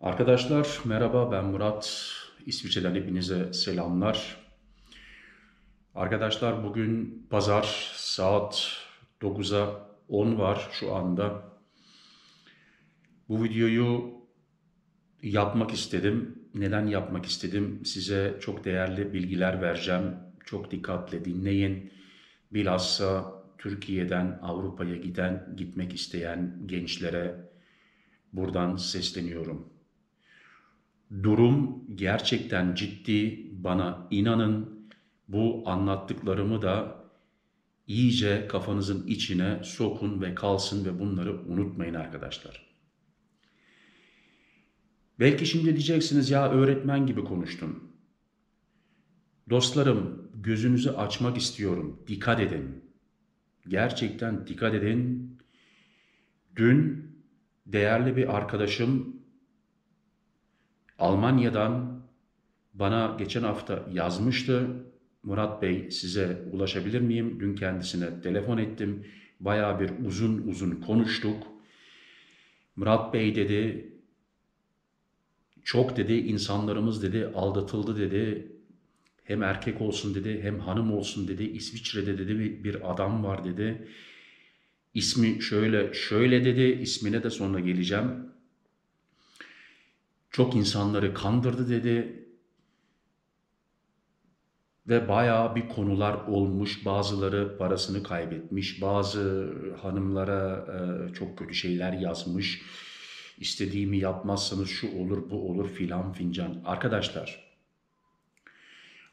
Arkadaşlar merhaba ben Murat. İsviçre'den hepinize selamlar. Arkadaşlar bugün pazar saat 9'a 10 var şu anda. Bu videoyu yapmak istedim. Neden yapmak istedim? Size çok değerli bilgiler vereceğim. Çok dikkatle dinleyin. Bilhassa Türkiye'den Avrupa'ya giden, gitmek isteyen gençlere buradan sesleniyorum. Durum gerçekten ciddi. Bana inanın bu anlattıklarımı da iyice kafanızın içine sokun ve kalsın ve bunları unutmayın arkadaşlar. Belki şimdi diyeceksiniz ya öğretmen gibi konuştun. Dostlarım gözünüzü açmak istiyorum. Dikkat edin. Gerçekten dikkat edin. Dün değerli bir arkadaşım Almanya'dan bana geçen hafta yazmıştı. Murat Bey size ulaşabilir miyim? Dün kendisine telefon ettim. Bayağı bir uzun uzun konuştuk. Murat Bey dedi, çok dedi insanlarımız dedi aldatıldı dedi. Hem erkek olsun dedi hem hanım olsun dedi. İsviçre'de dedi bir adam var dedi. İsmi şöyle şöyle dedi. İsmine de sonra geleceğim. Çok insanları kandırdı dedi. Ve bayağı bir konular olmuş. Bazıları parasını kaybetmiş. Bazı hanımlara e, çok kötü şeyler yazmış. İstediğimi yapmazsanız şu olur bu olur filan fincan. Arkadaşlar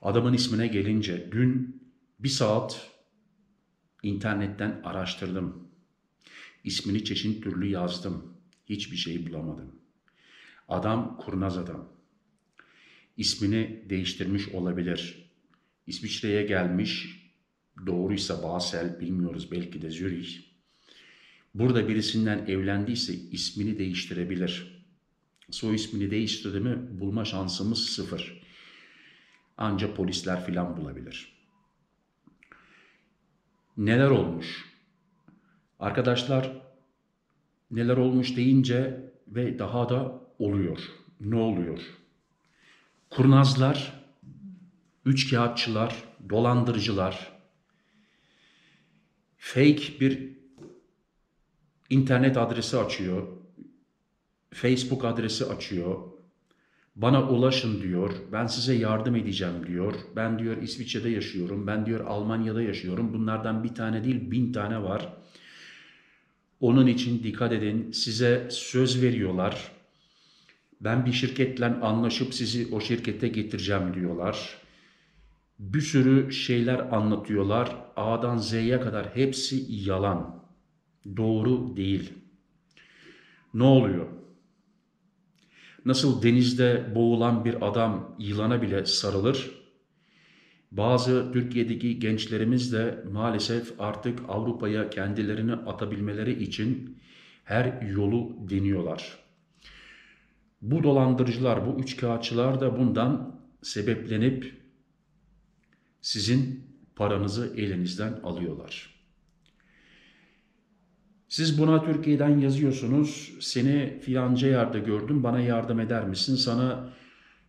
adamın ismine gelince dün bir saat internetten araştırdım. İsmini çeşit türlü yazdım. Hiçbir şey bulamadım. Adam kurnaz adam. İsmini değiştirmiş olabilir. İsviçre'ye gelmiş. Doğruysa Basel bilmiyoruz belki de Zürich. Burada birisinden evlendiyse ismini değiştirebilir. Soy ismini değiştirdi mi bulma şansımız sıfır. Anca polisler filan bulabilir. Neler olmuş? Arkadaşlar neler olmuş deyince ve daha da oluyor. Ne oluyor? Kurnazlar, üç kağıtçılar, dolandırıcılar, fake bir internet adresi açıyor, Facebook adresi açıyor, bana ulaşın diyor, ben size yardım edeceğim diyor, ben diyor İsviçre'de yaşıyorum, ben diyor Almanya'da yaşıyorum, bunlardan bir tane değil bin tane var. Onun için dikkat edin, size söz veriyorlar, ben bir şirketle anlaşıp sizi o şirkete getireceğim diyorlar. Bir sürü şeyler anlatıyorlar. A'dan Z'ye kadar hepsi yalan. Doğru değil. Ne oluyor? Nasıl denizde boğulan bir adam yılana bile sarılır. Bazı Türkiye'deki gençlerimiz de maalesef artık Avrupa'ya kendilerini atabilmeleri için her yolu deniyorlar. Bu dolandırıcılar, bu üçkağıtçılar da bundan sebeplenip sizin paranızı elinizden alıyorlar. Siz buna Türkiye'den yazıyorsunuz. Seni filanca yerde gördüm. Bana yardım eder misin? Sana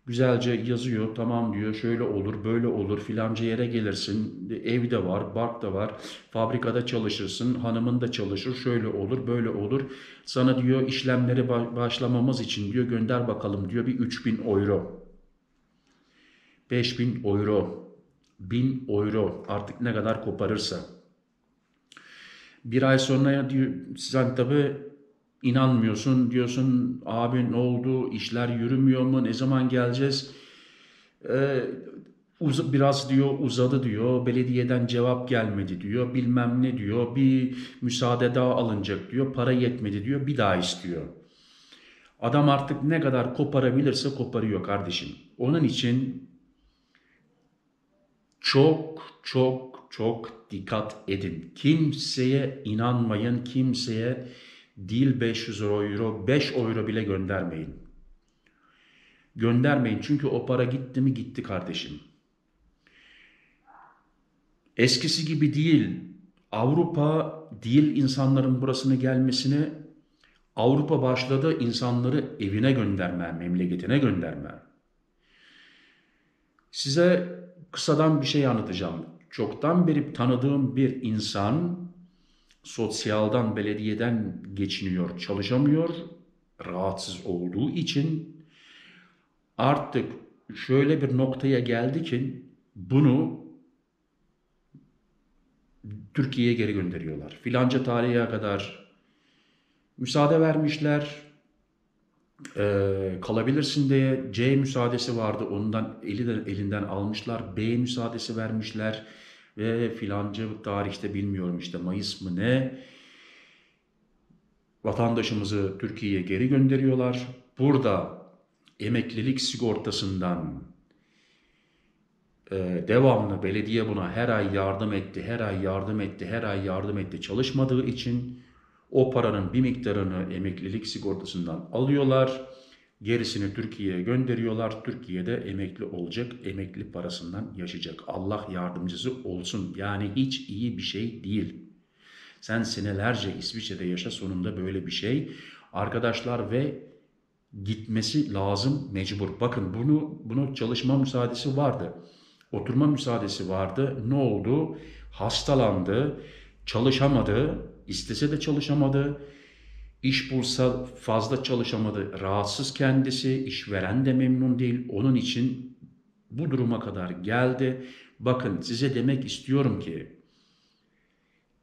güzelce yazıyor. Tamam diyor. Şöyle olur, böyle olur. Filanca yere gelirsin. Evde var, bark da var. Fabrikada çalışırsın. Hanımın da çalışır. Şöyle olur, böyle olur. Sana diyor işlemleri başlamamız için diyor gönder bakalım diyor bir 3000 euro. 5000 euro. 1000 euro artık ne kadar koparırsa. Bir ay sonra diyor, sen tabi inanmıyorsun diyorsun abi ne oldu işler yürümüyor mu ne zaman geleceğiz ee, uz biraz diyor uzadı diyor belediyeden cevap gelmedi diyor bilmem ne diyor bir müsaade daha alınacak diyor para yetmedi diyor bir daha istiyor. Adam artık ne kadar koparabilirse koparıyor kardeşim. Onun için çok çok çok dikkat edin. Kimseye inanmayın, kimseye Dil 500 euro, 5 euro bile göndermeyin. Göndermeyin çünkü o para gitti mi gitti kardeşim. Eskisi gibi değil. Avrupa değil insanların burasına gelmesine Avrupa başladı insanları evine gönderme, memleketine gönderme. Size kısadan bir şey anlatacağım. Çoktan beri tanıdığım bir insan sosyaldan, belediyeden geçiniyor, çalışamıyor. Rahatsız olduğu için artık şöyle bir noktaya geldi ki bunu Türkiye'ye geri gönderiyorlar. Filanca tarihe kadar müsaade vermişler. Ee, kalabilirsin diye C müsaadesi vardı. Ondan elinden, elinden almışlar. B müsaadesi vermişler. Ve filanca tarihte bilmiyorum işte Mayıs mı ne vatandaşımızı Türkiye'ye geri gönderiyorlar. Burada emeklilik sigortasından e, devamlı belediye buna her ay yardım etti, her ay yardım etti, her ay yardım etti çalışmadığı için o paranın bir miktarını emeklilik sigortasından alıyorlar. Gerisini Türkiye'ye gönderiyorlar. Türkiye'de emekli olacak, emekli parasından yaşayacak. Allah yardımcısı olsun. Yani hiç iyi bir şey değil. Sen senelerce İsviçre'de yaşa sonunda böyle bir şey. Arkadaşlar ve gitmesi lazım mecbur. Bakın bunu bunu çalışma müsaadesi vardı. Oturma müsaadesi vardı. Ne oldu? Hastalandı, çalışamadı, istese de çalışamadı. İş bulsa fazla çalışamadı. Rahatsız kendisi, işveren de memnun değil. Onun için bu duruma kadar geldi. Bakın size demek istiyorum ki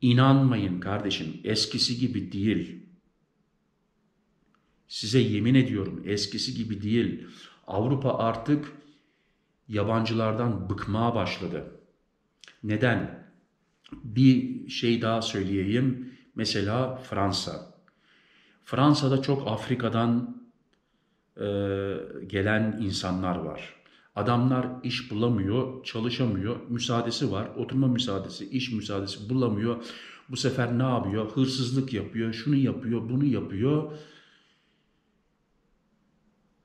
inanmayın kardeşim eskisi gibi değil. Size yemin ediyorum eskisi gibi değil. Avrupa artık yabancılardan bıkmaya başladı. Neden? Bir şey daha söyleyeyim. Mesela Fransa. Fransa'da çok Afrika'dan e, gelen insanlar var. Adamlar iş bulamıyor, çalışamıyor, müsaadesi var, oturma müsaadesi, iş müsaadesi bulamıyor. Bu sefer ne yapıyor? Hırsızlık yapıyor, şunu yapıyor, bunu yapıyor.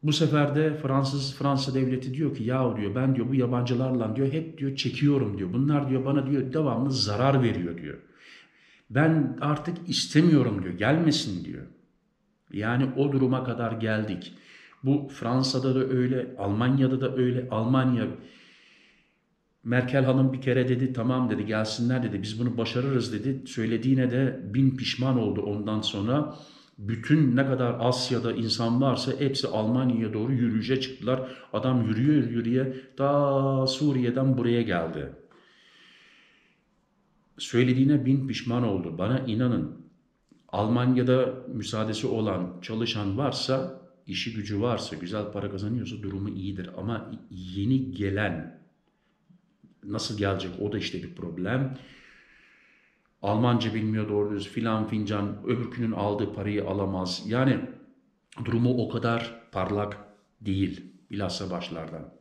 Bu sefer de Fransız Fransa devleti diyor ki ya diyor ben diyor bu yabancılarla diyor hep diyor çekiyorum diyor. Bunlar diyor bana diyor devamlı zarar veriyor diyor. Ben artık istemiyorum diyor. Gelmesin diyor. Yani o duruma kadar geldik. Bu Fransa'da da öyle, Almanya'da da öyle. Almanya Merkel Hanım bir kere dedi tamam dedi gelsinler dedi biz bunu başarırız dedi. Söylediğine de bin pişman oldu ondan sonra. Bütün ne kadar Asya'da insan varsa hepsi Almanya'ya doğru yürüyüşe çıktılar. Adam yürüyor yürüye ta Suriye'den buraya geldi. Söylediğine bin pişman oldu. Bana inanın Almanya'da müsaadesi olan çalışan varsa, işi gücü varsa, güzel para kazanıyorsa durumu iyidir. Ama yeni gelen nasıl gelecek o da işte bir problem. Almanca bilmiyor doğru düz filan fincan öbürkünün aldığı parayı alamaz. Yani durumu o kadar parlak değil bilhassa başlardan.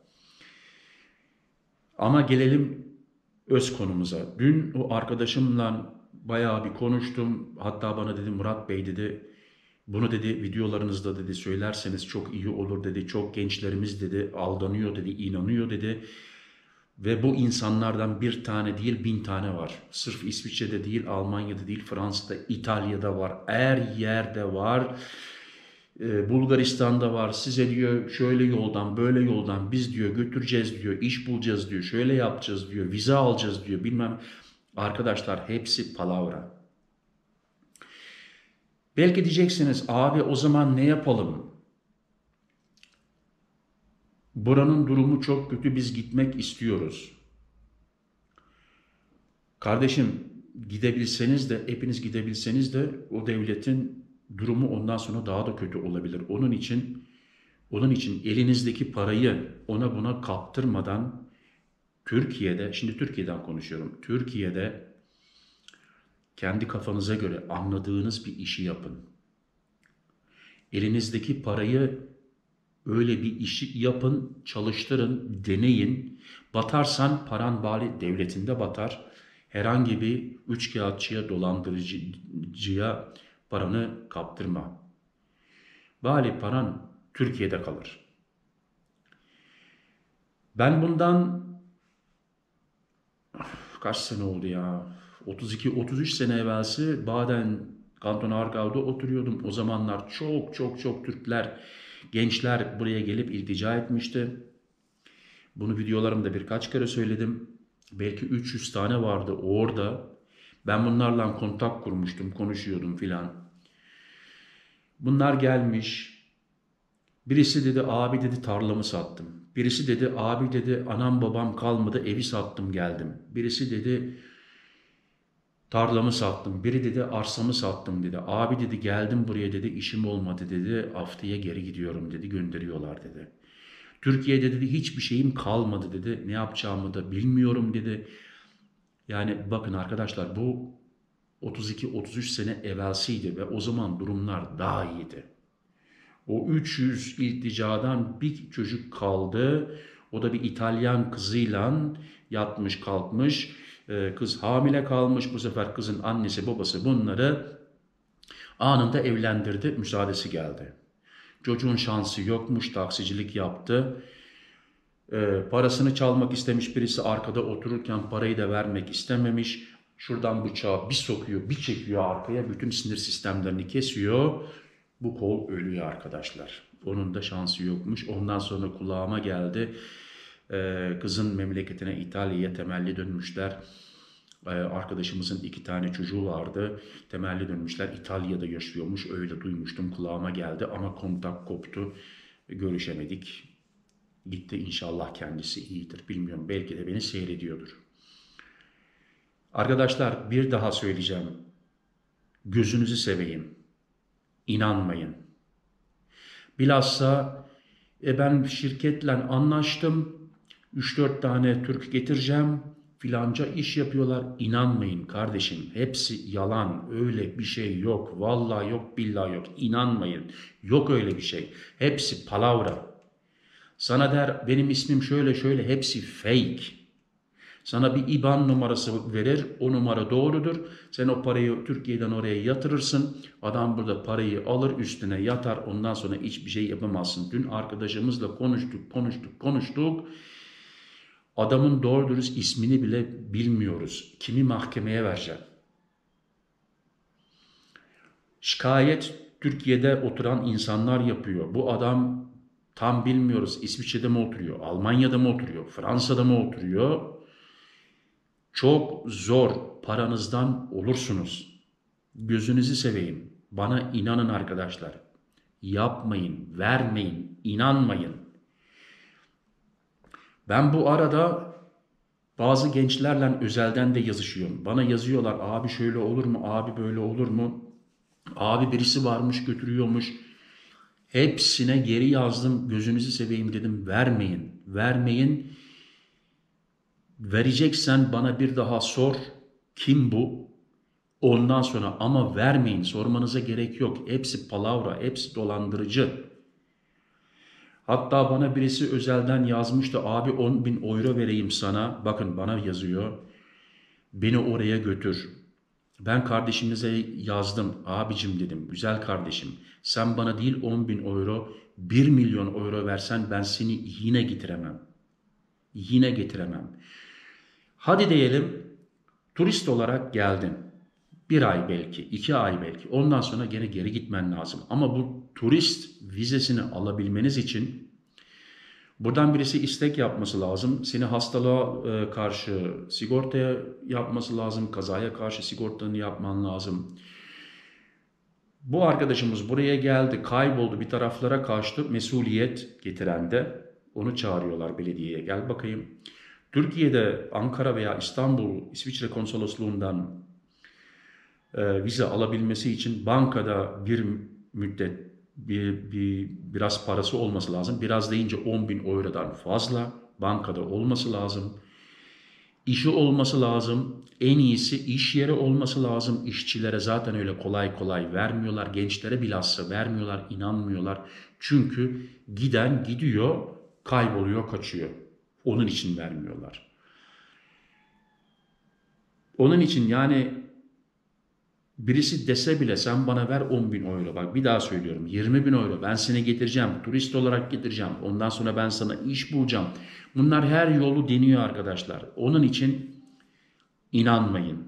Ama gelelim öz konumuza. Dün o arkadaşımla bayağı bir konuştum. Hatta bana dedi Murat Bey dedi bunu dedi videolarınızda dedi söylerseniz çok iyi olur dedi. Çok gençlerimiz dedi aldanıyor dedi, inanıyor dedi. Ve bu insanlardan bir tane değil bin tane var. Sırf İsviçre'de değil, Almanya'da değil, Fransa'da, İtalya'da var. Her yerde var. Ee, Bulgaristan'da var. Size diyor şöyle yoldan, böyle yoldan biz diyor götüreceğiz diyor, iş bulacağız diyor, şöyle yapacağız diyor, vize alacağız diyor bilmem. Arkadaşlar hepsi palavra. Belki diyeceksiniz abi o zaman ne yapalım? Buranın durumu çok kötü biz gitmek istiyoruz. Kardeşim gidebilseniz de hepiniz gidebilseniz de o devletin durumu ondan sonra daha da kötü olabilir. Onun için onun için elinizdeki parayı ona buna kaptırmadan Türkiye'de, şimdi Türkiye'den konuşuyorum. Türkiye'de kendi kafanıza göre anladığınız bir işi yapın. Elinizdeki parayı öyle bir işi yapın, çalıştırın, deneyin. Batarsan paran bari devletinde batar. Herhangi bir üç kağıtçıya, dolandırıcıya paranı kaptırma. Bari paran Türkiye'de kalır. Ben bundan kaç sene oldu ya? 32-33 sene evvelsi Baden Kanton Argav'da oturuyordum. O zamanlar çok çok çok Türkler, gençler buraya gelip iltica etmişti. Bunu videolarımda birkaç kere söyledim. Belki 300 tane vardı orada. Ben bunlarla kontak kurmuştum, konuşuyordum filan. Bunlar gelmiş. Birisi dedi abi dedi tarlamı sattım. Birisi dedi abi dedi anam babam kalmadı evi sattım geldim. Birisi dedi tarlamı sattım. Biri dedi arsamı sattım dedi. Abi dedi geldim buraya dedi işim olmadı dedi. Haftaya geri gidiyorum dedi gönderiyorlar dedi. Türkiye'de dedi hiçbir şeyim kalmadı dedi. Ne yapacağımı da bilmiyorum dedi. Yani bakın arkadaşlar bu 32-33 sene evvelsiydi ve o zaman durumlar daha iyiydi. O 300 ilticadan bir çocuk kaldı. O da bir İtalyan kızıyla yatmış kalkmış. Ee, kız hamile kalmış. Bu sefer kızın annesi babası bunları anında evlendirdi. Müsaadesi geldi. Çocuğun şansı yokmuş. Taksicilik yaptı. Ee, parasını çalmak istemiş birisi arkada otururken parayı da vermek istememiş. Şuradan bıçağı bir sokuyor, bir çekiyor arkaya, bütün sinir sistemlerini kesiyor. Bu kol ölüyor arkadaşlar. Onun da şansı yokmuş. Ondan sonra kulağıma geldi. Ee, kızın memleketine İtalya'ya temelli dönmüşler. Ee, arkadaşımızın iki tane çocuğu vardı. Temelli dönmüşler. İtalya'da yaşıyormuş. Öyle duymuştum. Kulağıma geldi ama kontak koptu. Görüşemedik. Gitti inşallah kendisi iyidir. Bilmiyorum belki de beni seyrediyordur. Arkadaşlar bir daha söyleyeceğim. Gözünüzü seveyim. İnanmayın. Bilhassa e ben şirketle anlaştım. 3-4 tane Türk getireceğim. Filanca iş yapıyorlar. İnanmayın kardeşim. Hepsi yalan. Öyle bir şey yok. Vallahi yok, billahi yok. İnanmayın. Yok öyle bir şey. Hepsi palavra. Sana der benim ismim şöyle şöyle hepsi fake. Sana bir IBAN numarası verir. O numara doğrudur. Sen o parayı Türkiye'den oraya yatırırsın. Adam burada parayı alır üstüne yatar. Ondan sonra hiçbir şey yapamazsın. Dün arkadaşımızla konuştuk, konuştuk, konuştuk. Adamın doğru dürüst ismini bile bilmiyoruz. Kimi mahkemeye vereceğim? Şikayet Türkiye'de oturan insanlar yapıyor. Bu adam tam bilmiyoruz. İsviçre'de mi oturuyor? Almanya'da mı oturuyor? Fransa'da mı oturuyor? Çok zor paranızdan olursunuz. Gözünüzü seveyim. Bana inanın arkadaşlar. Yapmayın, vermeyin, inanmayın. Ben bu arada bazı gençlerle özelden de yazışıyorum. Bana yazıyorlar abi şöyle olur mu, abi böyle olur mu? Abi birisi varmış götürüyormuş. Hepsine geri yazdım. Gözünüzü seveyim dedim. Vermeyin. Vermeyin. Vereceksen bana bir daha sor. Kim bu? Ondan sonra ama vermeyin. Sormanıza gerek yok. Hepsi palavra, hepsi dolandırıcı. Hatta bana birisi özelden yazmıştı. Abi 10 bin euro vereyim sana. Bakın bana yazıyor. Beni oraya götür. Ben kardeşimize yazdım. Abicim dedim. Güzel kardeşim. Sen bana değil 10 bin euro 1 milyon euro versen ben seni yine getiremem. Yine getiremem. Hadi diyelim turist olarak geldin. Bir ay belki, iki ay belki. Ondan sonra gene geri gitmen lazım. Ama bu turist vizesini alabilmeniz için buradan birisi istek yapması lazım. Seni hastalığa e, karşı sigortaya yapması lazım. Kazaya karşı sigortanı yapman lazım. Bu arkadaşımız buraya geldi, kayboldu, bir taraflara kaçtı. Mesuliyet getiren de onu çağırıyorlar belediyeye. Gel bakayım. Türkiye'de Ankara veya İstanbul İsviçre konsolosluğundan e, vize alabilmesi için bankada bir müddet bir, bir biraz parası olması lazım. Biraz deyince 10 bin eurodan fazla bankada olması lazım. İşi olması lazım. En iyisi iş yeri olması lazım. İşçilere zaten öyle kolay kolay vermiyorlar. Gençlere bilhassa vermiyorlar, inanmıyorlar. Çünkü giden gidiyor, kayboluyor, kaçıyor. Onun için vermiyorlar. Onun için yani birisi dese bile sen bana ver 10 bin euro. Bak bir daha söylüyorum 20 bin euro ben seni getireceğim. Turist olarak getireceğim. Ondan sonra ben sana iş bulacağım. Bunlar her yolu deniyor arkadaşlar. Onun için inanmayın.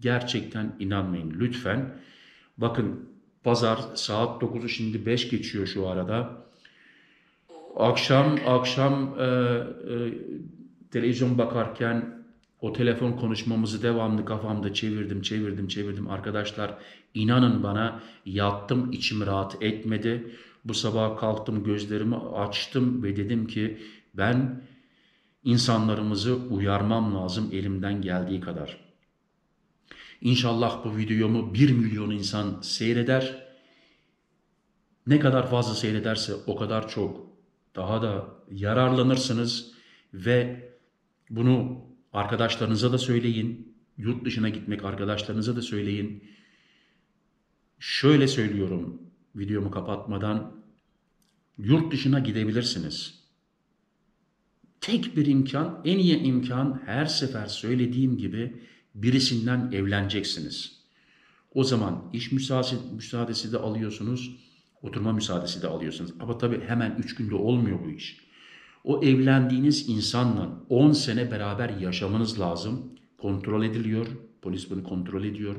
Gerçekten inanmayın lütfen. Bakın pazar saat 9'u şimdi 5 geçiyor şu arada. Akşam akşam e, e, televizyon bakarken o telefon konuşmamızı devamlı kafamda çevirdim, çevirdim, çevirdim. Arkadaşlar inanın bana yattım içim rahat etmedi. Bu sabah kalktım gözlerimi açtım ve dedim ki ben insanlarımızı uyarmam lazım elimden geldiği kadar. İnşallah bu videomu 1 milyon insan seyreder. Ne kadar fazla seyrederse o kadar çok daha da yararlanırsınız ve bunu arkadaşlarınıza da söyleyin. Yurt dışına gitmek arkadaşlarınıza da söyleyin. Şöyle söylüyorum videomu kapatmadan. Yurt dışına gidebilirsiniz. Tek bir imkan, en iyi imkan her sefer söylediğim gibi birisinden evleneceksiniz. O zaman iş müsaadesi, de alıyorsunuz, oturma müsaadesi de alıyorsunuz. Ama tabii hemen üç günde olmuyor bu iş. O evlendiğiniz insanla 10 sene beraber yaşamanız lazım. Kontrol ediliyor, polis bunu kontrol ediyor.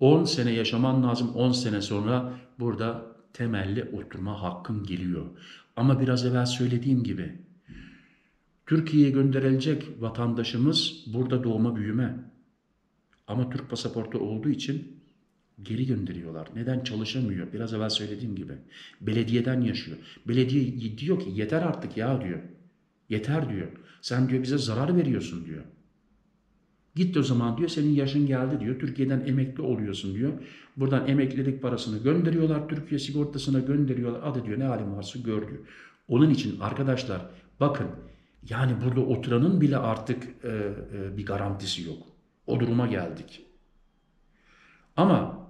10 sene yaşaman lazım, 10 sene sonra burada temelli oturma hakkın geliyor. Ama biraz evvel söylediğim gibi Türkiye'ye gönderilecek vatandaşımız burada doğma büyüme. Ama Türk pasaportu olduğu için geri gönderiyorlar. Neden çalışamıyor? Biraz evvel söylediğim gibi. Belediyeden yaşıyor. Belediye diyor ki yeter artık ya diyor. Yeter diyor. Sen diyor bize zarar veriyorsun diyor. Git o zaman diyor senin yaşın geldi diyor. Türkiye'den emekli oluyorsun diyor. Buradan emeklilik parasını gönderiyorlar. Türkiye sigortasına gönderiyorlar. Hadi diyor ne halim varsa gör diyor. Onun için arkadaşlar bakın yani burada oturanın bile artık e, e, bir garantisi yok. O duruma geldik. Ama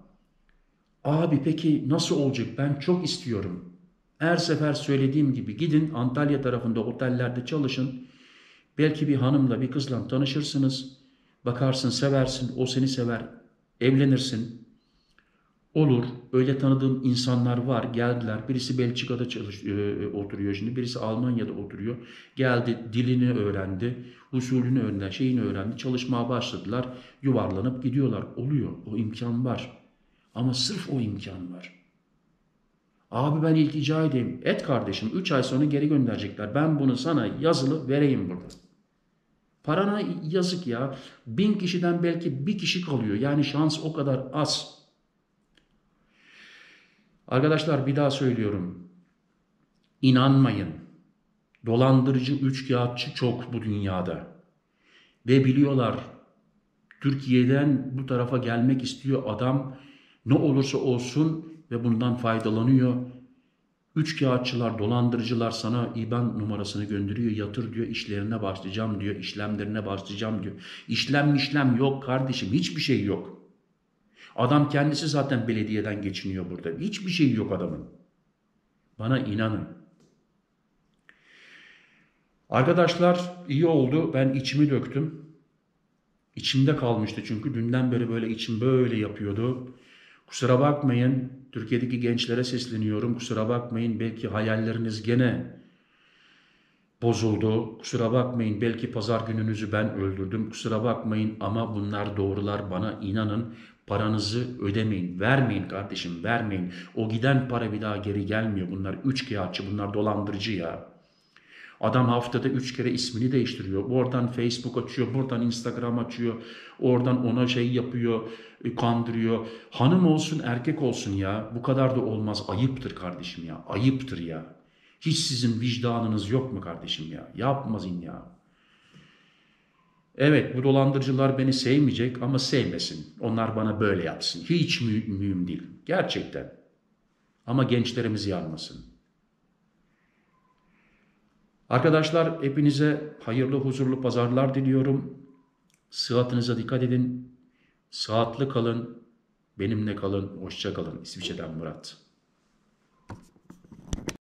abi peki nasıl olacak ben çok istiyorum. Her sefer söylediğim gibi gidin Antalya tarafında otellerde çalışın. Belki bir hanımla bir kızla tanışırsınız. Bakarsın seversin o seni sever evlenirsin. Olur. Öyle tanıdığım insanlar var. Geldiler. Birisi Belçika'da çalış, e, oturuyor şimdi. Birisi Almanya'da oturuyor. Geldi. Dilini öğrendi. Usulünü öğrendi. Şeyini öğrendi. Çalışmaya başladılar. Yuvarlanıp gidiyorlar. Oluyor. O imkan var. Ama sırf o imkan var. Abi ben iltica edeyim. Et kardeşim. 3 ay sonra geri gönderecekler. Ben bunu sana yazılı vereyim burada. Parana yazık ya. Bin kişiden belki bir kişi kalıyor. Yani şans o kadar az. Arkadaşlar bir daha söylüyorum. İnanmayın. Dolandırıcı üçkağıtçı çok bu dünyada. Ve biliyorlar Türkiye'den bu tarafa gelmek istiyor adam ne olursa olsun ve bundan faydalanıyor. Üç kağıtçılar, dolandırıcılar sana IBAN numarasını gönderiyor, yatır diyor, işlerine başlayacağım diyor, işlemlerine başlayacağım diyor. İşlem işlem yok kardeşim, hiçbir şey yok. Adam kendisi zaten belediyeden geçiniyor burada. Hiçbir şey yok adamın. Bana inanın. Arkadaşlar iyi oldu. Ben içimi döktüm. İçimde kalmıştı çünkü dünden beri böyle içim böyle yapıyordu. Kusura bakmayın. Türkiye'deki gençlere sesleniyorum. Kusura bakmayın. Belki hayalleriniz gene bozuldu. Kusura bakmayın. Belki pazar gününüzü ben öldürdüm. Kusura bakmayın ama bunlar doğrular. Bana inanın. Paranızı ödemeyin. Vermeyin kardeşim vermeyin. O giden para bir daha geri gelmiyor. Bunlar üç kağıtçı bunlar dolandırıcı ya. Adam haftada üç kere ismini değiştiriyor. Oradan Facebook açıyor, buradan Instagram açıyor. Oradan ona şey yapıyor, e, kandırıyor. Hanım olsun, erkek olsun ya. Bu kadar da olmaz. Ayıptır kardeşim ya. Ayıptır ya. Hiç sizin vicdanınız yok mu kardeşim ya? Yapmazın ya. Evet bu dolandırıcılar beni sevmeyecek ama sevmesin. Onlar bana böyle yapsın. Hiç mü mühim değil. Gerçekten. Ama gençlerimiz yanmasın. Arkadaşlar hepinize hayırlı huzurlu pazarlar diliyorum. Sıhhatinize dikkat edin. Saatli kalın. Benimle kalın. Hoşça kalın. İsviçre'den Murat.